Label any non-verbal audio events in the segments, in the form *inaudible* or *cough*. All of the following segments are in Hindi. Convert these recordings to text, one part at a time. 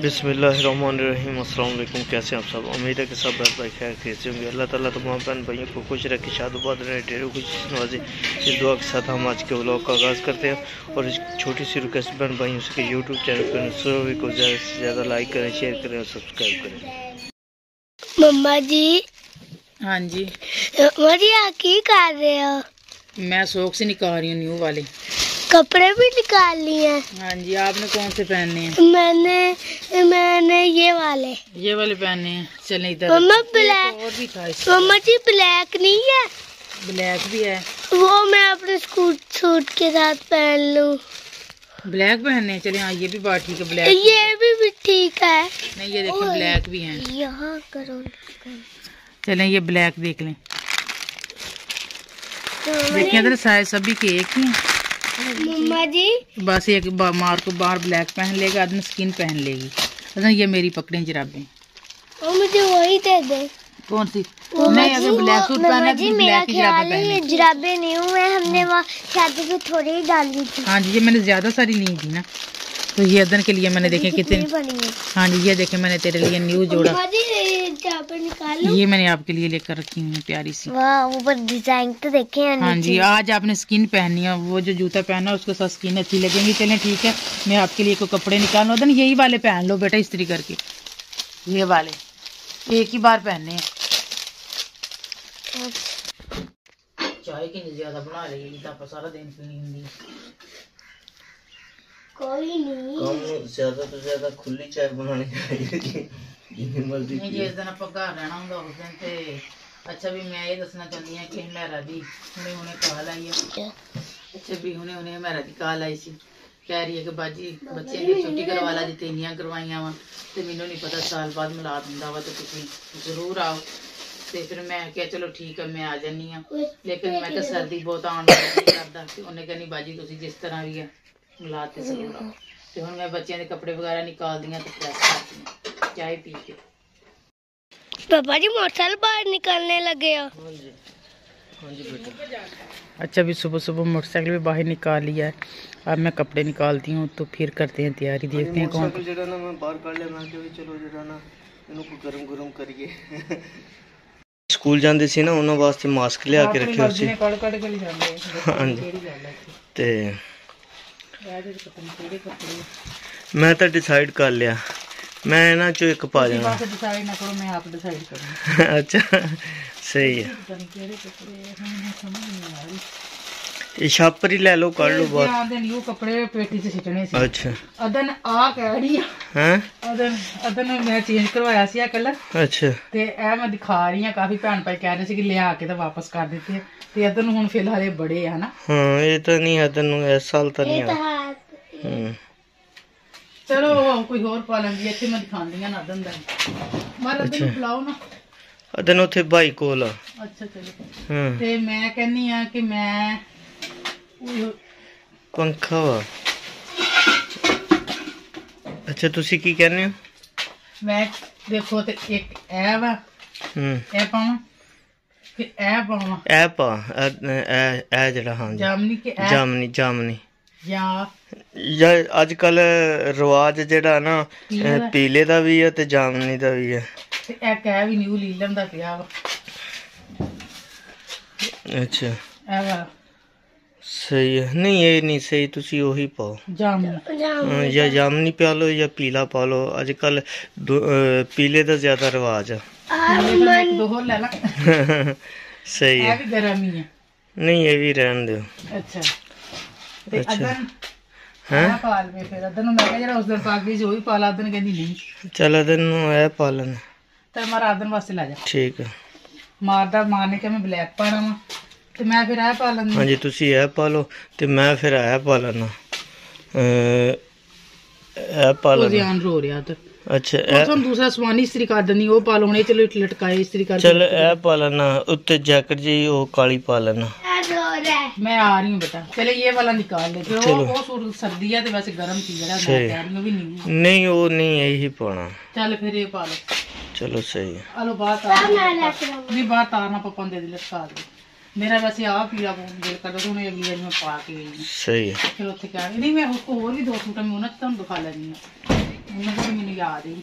बिसमीम अल्लाम कैसे आप सब? उम्मीद है कि सब बहन भाई खैर खरीद होंगे। अल्लाह ताला तमाम बहन भाइयों को खुश रखे शादोबाद रहे ढेरों खुश नवाजी। इस दुआ के साथ हम आज के व्लॉग का आगाज़ करते हैं और इस छोटी सी रिक्वेस्ट बहन भाइयों से यूट्यूब चैनल पर सभी को ज़्यादा से ज़्यादा लाइक करें शेयर करें और सब्सक्राइब करें। मम्मा जी हाँ जी। मरिया की कर रहे हो? मैं सोख से निकाल रही हूँ न्यू वाले। कपड़े भी निकाल लिए हाँ। जी आपने कौन से पहनने हैं? मैंने मैंने ये वाले। ये वाले पहने हैं। चलें इधर मम्मा ब्लैक और भी था मम्मा जी ब्लैक नहीं है। ब्लैक भी है। वो मैं अपने स्कूट सूट के साथ पहन लूँ। ब्लैक पहनने चले हाँ ये भी बात ठीक है ब्लैक ये भी, भी ठीक है। नहीं ये देखें ब्लैक भी हैं। यहाँ करो चलें ये ब्लैक देख लें। देखें इधर साइज़ सभी के एक ही हैं। मम्मा जी। बस एक बा- मार को बाहर ब्लैक पहन लेगा आदमी स्किन पहन लेगी। अच्छा ये मेरी पकड़े जराबें मुझे वही दे दे। कौन सी? नहीं अगर ब्लैक सूट पहना तो ब्लैक की जराबें पहने जुराबे नहीं हुए हमने वहाँ शादी को थोड़ी ही डाली थी। हाँ जी ये मैंने ज़्यादा सारी ली थी ना। तो ये अदन के लिए मैंने देखे कितने हाँ? जी ये देखे मैंने तेरे लिए न्यू जोड़ा। ये मैंने आपके लिए लेकर रखी है प्यारी सी। वाह ऊपर डिज़ाइन तो देखे हाँ जी आज आपने स्किन पहननी है वो जो जूता पहना है उसके साथ स्किन अच्छी लगेंगी। चले ठीक है मैं आपके लिए कोई कपड़े निकाल। लो अदन यही वाले पहन लो बेटा इस्त्री करके। ये वाले एक ही बार पहनने हैं। चाय की ज़्यादा बना रही है सारा दिन पीनी होंगी ਕੋਈ ਨਹੀਂ ਕੰਮ ਜ਼ਿਆਦਾ ਤੋਂ ਜ਼ਿਆਦਾ ਖੁੱਲੀ ਚਾਹ ਬਣਾਉਣੀ ਚਾਹੀਦੀ ਜਿੰਨੀ ਮਰਜ਼ੀ ਨਹੀਂ ਜਿਸ ਦਿਨ ਆਪਾਂ ਘਰ ਰਹਿਣਾ ਹੁੰਦਾ ਉਸ ਦਿਨ ਤੇ ਅੱਛਾ ਵੀ ਮੈਂ ਇਹ ਦੱਸਣਾ ਚਾਹੁੰਦੀ ਹਾਂ ਕਿ ਹਮਾਰਾ ਦੀ ਹੁਣੇ ਹੁਣੇ ਕਾਲ ਆਈ ਹੈ ਅੱਛਾ। ਵੀ ਹੁਣੇ ਹੁਣੇ ਹਮਾਰਾ ਦੀ ਕਾਲ ਆਈ ਸੀ। ਕਹਿ ਰਹੀ ਹੈ ਕਿ ਬਾਜੀ ਬੱਚੇ ਦੀ ਛੁੱਟੀ ਕਰਵਾ ਲਾ ਦਿੱਤੇ ਇੰਨੀਆਂ ਕਰਵਾਈਆਂ ਵਾ ਤੇ ਮੈਨੂੰ ਨਹੀਂ ਪਤਾ ਸਾਲ ਬਾਅਦ ਮਿਲਾ ਦਿੰਦਾ ਵਾ ਤੇ ਤੁਸੀਂ ਜ਼ਰੂਰ ਆਓ। ਤੇ ਫਿਰ ਮੈਂ ਕਿਹਾ ਚਲੋ ਠੀਕ ਹੈ ਮੈਂ ਆ ਜਾਨੀ ਆ ਲੇਕਿਨ ਮੈਂ ਤਾਂ ਸਰਦੀ ਬਹੁਤ ਆਉਣ ਲੱਗੀ ਕਰਦਾ ਤੇ ਉਹਨੇ ਕਹਿੰਦੀ ਬਾਜੀ ਤੁਸੀਂ ਜਿਸ ਤਰ੍ਹਾਂ ਵੀ ਆ ਮਿਲਾ ਤੇ ਜ਼ਰੂਰ ਆਓ ਤੇ ਹੁਣ ਮੈਂ ਬੱਚਿਆਂ ਦੇ ਕੱਪੜੇ ਵਗੈਰਾ ਨਿਕਾਲਦੀ ਆ ਤੇ ਪ੍ਰੈਸ ਕਰਦੀ ਆ ਚਾਹ ਪੀ ਕੇ पापा जी मोटरसाइकिल बाहर निकलने लगे हो हाँ जी हाँ जी बेटा अच्छा अभी सुबह सुबह मोटरसाइकिल भी बाहर निकाल लिया है अब मैं कपड़े निकालती हूँ तो फिर करते हैं तैयारी देखते हैं कौन मोटरसाइकिल ਜਿਹੜਾ ਨਾ ਮੈਂ ਬਾਹਰ ਕੱਢ ਲਿਆ ਮੈਂ ਕਿਹਾ ਵੀ ਚਲੋ ਜਿਹੜਾ ਨਾ ਇਹਨੂੰ ਕੋਈ ਗਰਮ ਗਰਮ ਕਰੀਏ ਸਕੂਲ ਜਾਂਦੇ ਸੀ ਨਾ ਉਹਨਾਂ ਵਾਸਤੇ ਮਾਸਕ ਲਿਆ ਕੇ ਰੱਖੇ ਹੋਏ ਸੀ ਕੱਢ ਕੱਢ ਕੇ ਲੈ ਜਾਂਦੇ ਹਾਂਜੀ ਗੱਲ ਹੈ ਤੇ ਇਹਦੇ ਪਤਾ ਨਹੀਂ ਕਿਹੜੇ ਕੱਪੜੇ ਮੈਂ ਤਾਂ ਡਿਸਾਈਡ ਕਰ ਲਿਆ। ਮੈਂ ਇਹਨਾਂ ਚੋਂ ਇੱਕ ਪਾ ਜਾਣਾ ਬਸ ਡਿਸਾਈਡ ਨਾ ਕਰੋ ਮੈਂ ਆਪ ਡਿਸਾਈਡ ਕਰਾਂ ਅੱਛਾ ਸਹੀ ਹੈ ਪਤਾ ਨਹੀਂ ਕਿਹੜੇ ਕੱਪੜੇ ਮੈਨੂੰ ਸਮਝ ਨਹੀਂ ਆ ਰਹੀ। ਇਹ ਛਾਪਰ ਹੀ ਲੈ ਲਓ ਕੱਢ ਲਓ ਬਾਹਰ। ਆਂਦੇ ਨਹੀਂ ਉਹ ਕੱਪੜੇ ਪੇਟੀ 'ਚ ਸਿੱਟਣੇ ਸੀ। ਅੱਛਾ। ਅਦਨ ਆ ਕਹਿ ਰਹੀ ਆ। ਹੈ? ਅਦਨ ਅਦਨ ਨੂੰ ਮੈਂ ਚੇਂਜ ਕਰਵਾਇਆ ਸੀ ਆ ਕਲਰ ਅੱਛਾ। ਤੇ ਇਹ ਮੈਂ ਦਿਖਾ ਰਹੀ ਆ ਕਾਫੀ ਭੈਣ ਭਾਈ ਕਹਿ ਰਹੇ ਸੀ ਕਿ ਲਿਆ ਕੇ ਤਾਂ ਵਾਪਸ ਕਰ ਦਿੱਤੇ ਆ। ਤੇ ਅਦਨ ਨੂੰ ਹੁਣ ਫਿਲਹਾਲ ਇਹ ਬੜੇ ਆ ਹਨਾ? ਹਾਂ ਇਹ ਤਾਂ ਨਹੀਂ ਹੈ ਤੈਨੂੰ ਇਸ ਸਾਲ ਤਾਂ ਨਹੀਂ ਆ। ਹੂੰ ਚਲੋ ਕੋਈ ਹੋਰ ਪਾ ਲੈਂਦੀ ਆ, ਇੱਥੇ ਮੈਂ ਦਿਖਾਉਂਦੀ ਆ ਨਾ ਅਦਨ ਦਾ ਮਾਰ ਅਦਨ ਨੂੰ ਬੁਲਾਓ ਨਾ। ਅਦਨ ਉੱਥੇ ਭਾਈ ਕੋਲ ਆ। ਅੱਛਾ ਚਲੋ। ਹਾਂ। ਤੇ ਮੈਂ ਕਹਿੰਨੀ ਆ ਕਿ ਮੈਂ ਉਹ- ਪੰਖਾ ਵਾ। ਅੱਛਾ ਤੁਸੀਂ ਕੀ ਕਹਿੰਦੇ ਹੋ? ਮੈਂ ਦੇਖੋ ਤੇ ਇੱਕ ਇਹ ਵਾ। ਹੂੰ। ਇਹ ਪਾਵਾਂ? ਫਿਰ ਇਹ ਪਾਵਾਂ? ਇਹ ਪਾ ਇਹ ਇਹ- ਇਹ ਜਿਹੜਾ ਹਾਂ ਜੀ ਜਾਮਨੀ ਕਿ ਇਹ ਜਾਮਨੀ ਜਾਮਨੀ। ਜਾਂ ਜਾਂ ਅੱਜ ਕੱਲ ਰਿਵਾਜ ਜਿਹੜਾ ਨਾ ਪੀਲੇ ਅਹ, ਦਾ? ਪੀਲੇ ਦਾ ਵੀ ਹੈ ਤੇ ਜਾਮਨੀ ਦਾ ਵੀ ਹੈ। ਤੇ ਇਹ ਕਹਿ ਵੀ ਨਿਊ ਲੀਲਮ ਦਾ ਪਿਆ ਵਾ। ਅੱਛਾ। ਇਹ ਵਾ। ਸਹੀ ਹੈ। ਨਹੀਂ ਇਹ ਨਹੀਂ ਸਹੀ ਤੁਸੀਂ ਉਹੀ ਪਾਓ। ਜਾਮਨੀ। ਹਾਂ, ਜਾਂ ਜਾਮਨੀ ਪਾ ਲਓ ਜਾਂ ਪੀਲਾ ਪਾ ਲਓ। ਅੱਜ ਕੱਲ ਪੀਲੇ ਦਾ ਜ਼ਿਆਦਾ ਰਿਵਾਜ ਆ। ਇਹ ਤਾਂ ਇੱਕ ਦੋ ਹੋਰ ਲੈ ਲਾ। *laughs* ਸਹੀ ਇਹ ਹੈ ਵੀ ਗਰਮ ਹੀ ਆ। ਨਹੀਂ ਇਹ ਵੀ ਰਹਿਣ ਦਿਓ। ਅੱਛਾ। ਤੇ ਅੱਛਾ। ਅਦਨ ਹੈਂ? ਹਾਂ ਪਾ ਲਵੇ ਫਿਰ। ਅਦਨ ਨੂੰ ਮੈਂ ਕਿਹਾ ਜਿਹੜਾ ਉਸ ਦਿਨ ਪਾ ਗਈ ਸੀ ਉਹ ਵੀ ਪਾ ਲਾ। ਅਦਨ ਕਹਿੰਦੀ ਨਹੀਂ। ਚੱਲ ਅਦਨ ਨੂੰ ਇਹ ਪਾ ਲੈਣ ਤੇ ਮਾਰਾ ਅਦਨ ਵਾਸਤੇ ਲੈ ਜਾ। ਠੀਕ ਹੈ ਮਾਰਦਾ ਮਾਰਨੇ ਕਿ ਮੈਂ ਬਲੈਕ ਪਾਣਾ ਵਾ। ਤੇ ਮੈਂ ਫਿਰ ਇਹ ਪਾ ਲੈਂਦੀ। ਹਾਂਜੀ ਤੁਸੀਂ ਇਹ ਪਾ ਲਓ ਤੇ ਮੈਂ ਫਿਰ ਇਹ ਪਾ ਲੈਣਾ ਅਹ, ਇਹ ਪਾ ਉਹ ਲੈਣਾ ਧਿਆਨ ਰੋ ਰਿਹਾ ਤੇ। ਅੱਛਾ ਉਹ ਇਹ ਤੁਹਾਨੂੰ ਦੂਸਰਾ ਸਮਾਨ ਹੀ ਇਸਤਰੀ ਕਰ ਦਿੰਦੀ ਉਹ ਪਾ ਲਓਣੇ ਚਲੋ ਇਟ ਲਟਕਾਏ ਇਸਤਰੀ ਕਰ ਚੱਲ ਇਹ ਪਾ ਲੈਣਾ ਉੱਤੇ ਜੈਕਟ ਜੀ ਉਹ ਕਾਲੀ ਪਾ ਲੈਣਾ मैं आ रही हूँ बेटा। पहले ये वाला निकाल लेते हो वो सर्दी है तो वैसे गर्म थी नहीं नहीं वो नहीं यही पाना। चल फिर ये पा लो। चलो सही है। बात नहीं बात आना पापा दे दी लटका दे। मेरा वैसे आ पीला वो दिल कर दो मैं अगली बार में पा के गई सही है। फिर उठे क्या नहीं मैं उसको और भी दो सूट में उन्हें तो दिखा लेनी है। उन्हें तो मैंने याद ही।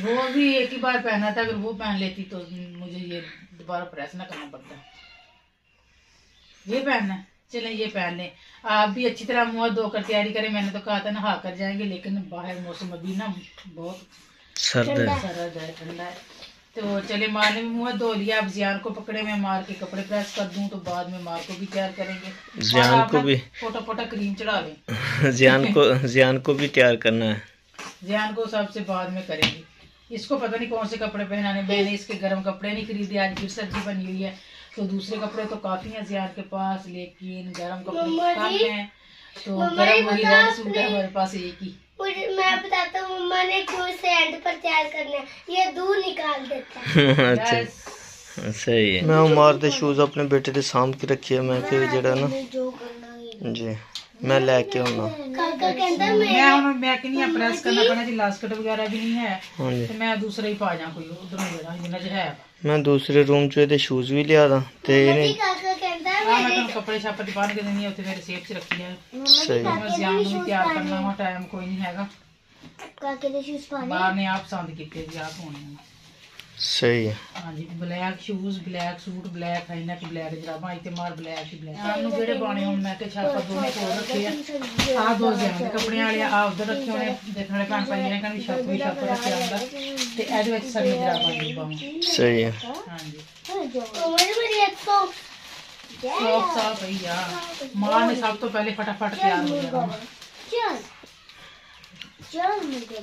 वो भी एक ही बार पहना था अगर वो पहन लेती तो मुझे ये दोबारा प्रेस ना करना पड़ता। ये पहनना चले ये पहन लें। आप भी अच्छी तरह मुँह धो कर तैयारी करें मैंने तो कहा था नहा कर जाएँगे लेकिन बाहर मौसम अभी ना बहुत सर्द है। सरद है ठंडा है। तो चले मार ने भी मुँह धो लिया अब जियान को पकड़े मैं मार के कपड़े प्रेस कर दूँ तो बाद में मार को भी तैयार करेंगे। जियान को भी। फोटा फोटा क्रीम चढ़ा लें। *laughs* जियान को जियान को भी तैयार करना है। ध्यान को सबसे बाद में करेंगे। इसको पता नहीं कौन से कपड़े पहनाने मैंने इसके गर्म कपड़े नहीं खरीदे आज फिर सब्ज़ी बनी हुई है। तो दूसरे कपड़े तो काफ़ी हैं जियार के पास लेकिन गर्म कपड़े तो कम हैं। तो गर्म वही रेड सूट है हमारे पास एक ही। मैं बताता हूँ मम्मा ने क्यों इसे एंड पर तैयार करना है। ये दूर निकाल देता है। *laughs* अच्छा। सही है। मैं मार दे शूज़ अपने बेटे के सामने की रखी है मैं कि जेड़ा ना जी। ਮੈਂ ਲੈ ਕੇ ਆਉਣਾ। ਮੈਂ ਚ ਦੂਸਰੇ ਰੂਮ ਚ ਇਹਦੇ ਸ਼ੂਜ਼ ਵੀ ਲਿਆ ਦਾਂ ਤੇ ਇਹਨੇ ਕਾਕਾ ਕਹਿੰਦਾ ਮੈਂ ਤੁਹਾਨੂੰ ਕੱਪੜੇ ਛਾਪੇ ਦੀ ਕੇ ਦੇਣੀ ਉੱਤੇ ਮੇਰੇ ਸੇਫ ਚ ਰੱਖੀ ਹੈ ਸਹੀ। ਮੈਂ ਸ਼ਾਮ ਨੂੰ ਤਿਆਰ ਕਰਨਾ ਵਾ ਟਾਈਮ ਕੋਈ ਨਹੀਂ ਹੈਗਾ। ਕਾਕੇ ਦੇ ਸ਼ੂਜ਼ ਪਾਣੇ ਬਾਹਰ ਨੇ ਆਪ ਪਸੰਦ ਕੀਤੇ ਜੀ ਆਪ ਸਹੀ ਹੈ ਹਾਂਜੀ black shoes black suit black high neck black ਜਰਾਬਾਂ ਤੇ ਮਾਰ ਬਲੈਕ ਹੀ ਬਲੈਕ ਸਾਨੂੰ ਜਿਹੜੇ ਪਾਣੇ ਹੁਣ ਮੈਂ ਕਿ ਛਾਪਾ ਦੋਨੇ ਕੋਲ ਰੱਖੇ ਆ ਆ ਦੋ ਜਿਹੜੇ ਕੱਪੜਿਆਂ ਵਾਲੇ ਆ ਉਧਰ ਰੱਖੇ ਹੋਣੇ ਦੇਖਣ ਵਾਲੇ ਭੈਣ ਭਾਈਆਂ ਨੇ ਕਹਿੰਦੇ ਛਾਪ ਵੀ ਛਾਪ ਰੱਖਿਆ ਹੁੰਦਾ ਤੇ ਇਹਦੇ ਵਿੱਚ ਸਾਡੀ ਜਰਾਬਾਂ ਜੂਬਾਂ ਸਹੀ ਹੈ ਹਾਂਜੀ ਕੋਈ ਵੀ ਇੱਕੋ ਸੌਕ ਸਾ ਭਈਆ ਮਾਂ ਨੇ ਸਭ ਤੋਂ ਪਹਿਲੇ ਫਟਾਫਟ ਤਿਆਰ ਹੋ ਜਾਣਾ ਚਲ ਚਲ ਮੇਰੇ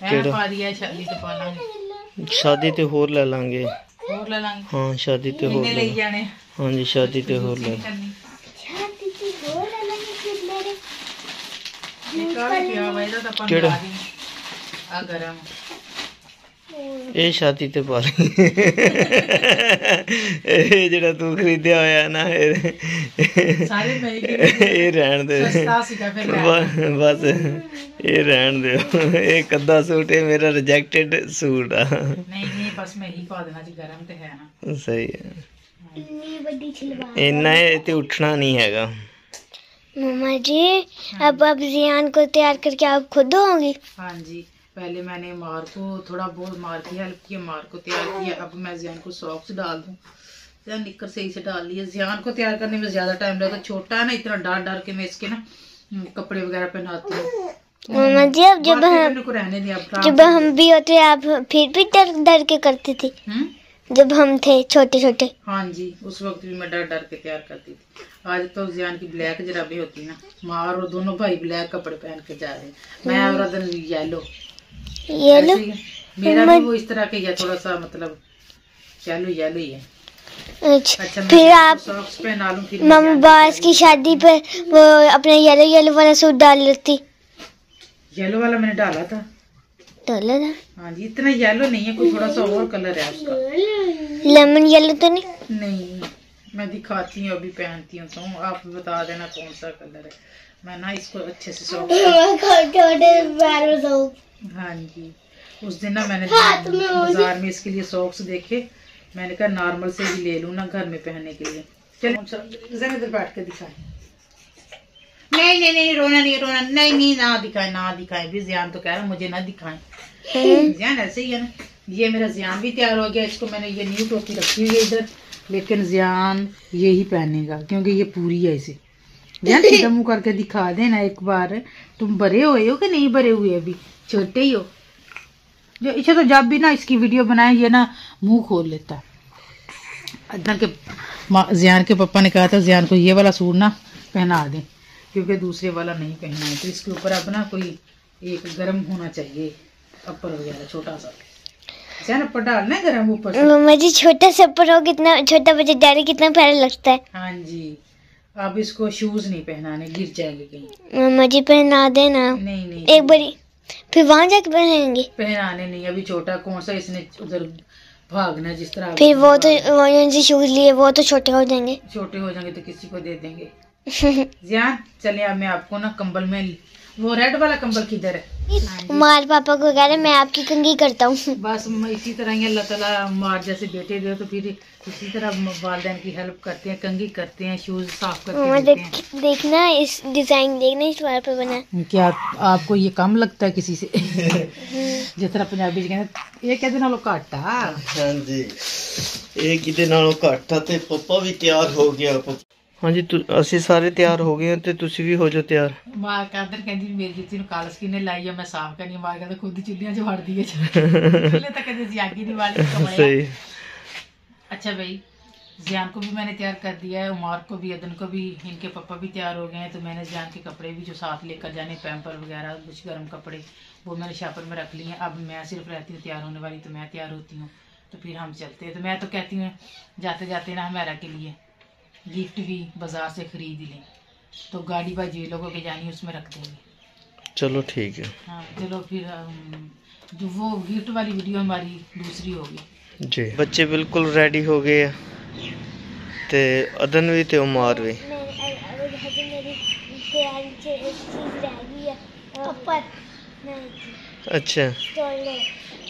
ਕਿਹੜਾ? ਸ਼ਾਦੀ ਤੇ ਹੋਰ ਲੈ ਲਾਂਗੇ। ਹੋਰ ਲੈ ਲਾਂਗੇ। ਹਾਂ ਸ਼ਾਦੀ ਤੇ ਹੋਰ ਲੈ ਜਾਣੇ। ਹਾਂਜੀ ਸ਼ਾਦੀ ਤੇ ਹੋਰ ਲੈ ਸ਼ਾਦੀ ਤੇ ਹੋਰ ਲੈ ਕਿਹੜਾ? ਇਹ ਛਾਤੀ ਤੇ ਪਾ ਲਈ ਇਹ ਜਿਹੜਾ ਤੂੰ ਖਰੀਦਿਆ ਹੋਇਆ ਨਾ ਇਹ ਸਾਰੇ ਮੈਂ ਹੀ ਇਹ ਰਹਿਣ ਦੇ ਸਸਤਾ ਸੀਗਾ ਫਿਰ ਲੈ ਬ- ਬਸ ਇਹ ਰਹਿਣ ਦਿਓ ਇਹ ਕੱਦਾ ਸੂਟ ਇਹ ਮੇਰਾ ਰਿਜੈਕਟਡ ਸੂਟ ਆ ਨਹੀਂ ਨਹੀਂ ਬਸ ਮੈਂ ਹੀ ਪਾ ਦੇਣਾ ਜੀ ਗਰਮ ਤੇ ਹੈ ਨਾ ਸਹੀ ਹੈ इतनी बड़ी छिलवा ਇੰਨਾ ਇਹ ਤੇ ਉੱਠਣਾ ਨਹੀਂ ਹੈਗਾ मम्मा जी अब आप जियान को तैयार करके आप खुद होंगी हाँ जी पहले मैंने मार को थोड़ा बहुत मार की हेल्प किया मार को तैयार किया। अब मैं जियान को सॉक्स डाल दूँ। तो निकर सही से डाल लिया जियान को तैयार करने में ज़्यादा टाइम लगता छोटा है ना इतना डर डर के मैं इसके ना हम्म, कपड़े वगैरह पहनाती हूँ। मम्मा जी अब जब हम जब हम भी होते आप फिर भी डर डर के करती थी? हम्म? जब हम थे छोटे छोटे। हाँ जी उस वक्त भी मैं डर डर के तैयार करती थी। आज तो जियान की ब्लैक जराबें होती है ना माँ और दोनों भाई ब्लैक कपड़े पहन के जा रहे हैं। मैं और अदन येलो ये लो। मेरा भी वो इस तरह के है थोड़ा सा मतलब येलो येलो ही है। अच्छा अच्छा फिर आप मम्मा बास की शादी पे वो अपने येलो येलो वाला सूट डाल लेती। येलो वाला मैंने डाला था। डाला था? हाँ जी इतना येलो नहीं है कोई थोड़ा सा और कलर है उसका। लेमन येलो तो नहीं? नहीं। मैं दिखाती हूँ अभी पहनती हूँ तो आप बता देना कौन सा कलर है। मैं ना इसको अच्छे से हाँ। जी उस दिन ना मैंने बाज़ार में इसके लिए सॉक्स देखे। मैंने कहा नॉर्मल से ही ले लूँ ना घर में पहनने के लिए। चलो जरा इधर बैठ के दिखाए। नहीं नहीं नहीं रोना नहीं रोना नहीं नहीं ना दिखाए ना दिखाए। भी जियान तो कह रहा मुझे ना दिखाए। जियान ऐसे ही है ना। ये मेरा जियान भी तैयार हो गया इसको मैंने ये न्यू टोपी रखी हुई है इधर। लेकिन जियान ये ही पहनेगा, क्योंकि ये पूरी है इसे। यार मुँह करके दिखा देना एक बार। तुम बड़े हुए हो कि नहीं बड़े हुए अभी? छोटे ही हो। जो इसे तो जब भी ना इसकी वीडियो बनाए, ये ना मुँह खोल लेता। है अदन के जियान के पापा ने कहा था, जियान को ये वाला सूट ना पहना दें, क्योंकि दूसरे वाला नहीं पहना है। तो इसके ऊपर अब ना कोई एक गर्म होना चाहिए, अपर वगैरह, छोटा सा। अपर डालना है गर्म ऊपर मम्मा जी छोटा सा पर हो कितना छोटा बच्चा डैडी कितना प्यारा लगता है। हाँ जी। अब इसको शूज़ नहीं पहनाने गिर जाएँगे कहीं। मम्मा जी पहना देना। नहीं नहीं एक बारी फिर वहाँ जाके पहनेंगे। पहनाने नहीं अभी छोटा कौन सा इसने उधर भागना जिस तरह फिर वो तो वो शूज़ लिए वो तो छोटे हो जाएँगे। छोटे हो जाएँगे तो किसी को दे देंगे। *laughs* जियान चलिए अब मैं आपको ना कंबल में वो रेड वाला कंबल किधर है? मार पापा को कह रहे मैं आपकी कंगी करता हूँ। बस इसी तरह ही अल्लाह ताला मार जैसे बेटे दे तो फिर इसी तरह वालदेन की हेल्प करते हैं कंगी करते हैं शूज़ साफ़ करते हाँ, हैं देखना इस डिज़ाइन देखना इस बार पे बना। क्या आप, आपको ये कम लगता है किसी से? जिस तरह पंजाबी कहते ये कहते नालों घट आ हाँ जी। तो ये किते नालों घट आ ते पापा भी तैयार हो गया ਹਾਂਜੀ ਤੁ- ਅਸੀਂ ਸਾਰੇ ਤਿਆਰ ਹੋ ਗਏ ਹਾਂ ਤੇ ਤੁਸੀਂ ਵੀ ਹੋ ਜਾਓ ਤਿਆਰ ਮਾਰ ਕਾਦਰ ਕਹਿੰਦੀ ਮੇਰੀ ਜੁੱਤੀ ਨੂੰ ਕਾਲਸ ਕਿਨੇ ਲਾਈ ਆ ਮੈਂ ਸਾਫ਼ ਕਰਨੀ ਆ। ਮਾਰ ਕਹਿੰਦਾ ਖੁਦ ਹੀ ਚੁੱਲ੍ਹਿਆਂ 'ਚ ਵੜਦੀ ਹੈ ਚੁੱਲ੍ਹੇ ਤਾਂ ਕਦੇ ਅਸੀਂ ਅੱਗ ਹੀ ਨਹੀਂ ਬਾਲੀ ਕਮਲਿਆ ਸਹੀ अच्छा भाई जियान को भी मैंने तैयार कर दिया है उमार को भी अदन को भी इनके पापा भी तैयार हो गए हैं तो मैंने जियान के कपड़े भी जो साथ लेकर जाने पैम्पर वगैरह कुछ गर्म कपड़े वो मैंने शापर में रख लिए हैं अब मैं सिर्फ रहती हूँ तैयार होने वाली तो मैं तैयार होती हूँ तो फिर हम चलते हैं तो मैं तो कहती हूँ जाते जाते ना हमारा के लिए गिफ्ट भी बाज़ार से ख़रीद लें। तो गाड़ी बाजी लोगों के जानी उसमें रख देंगे। चलो ठीक है। हाँ चलो फिर जो वो गिफ्ट वाली वीडियो हमारी दूसरी होगी। जी। बच्चे बिल्कुल रेडी हो गए ते अदन भी ते उमार भी। अच्छा।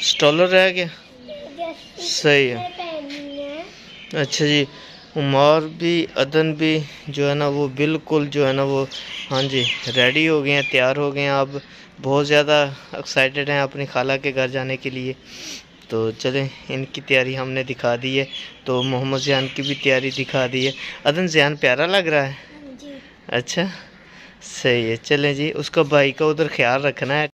स्टॉलर। रह गया? सही है। अच्छा जी। उमार भी अदन भी जो है ना वो बिल्कुल जो है ना वो हाँ जी रेडी हो गए हैं तैयार हो गए हैं। अब बहुत ज़्यादा एक्साइटेड हैं अपनी खाला के घर जाने के लिए। तो चलें इनकी तैयारी हमने दिखा दी है। तो मोहम्मद ज़ियान की भी तैयारी दिखा दी है। अदन ज़ियान प्यारा लग रहा है? अच्छा सही है चलें जी उसका भाई का उधर ख्याल रखना है।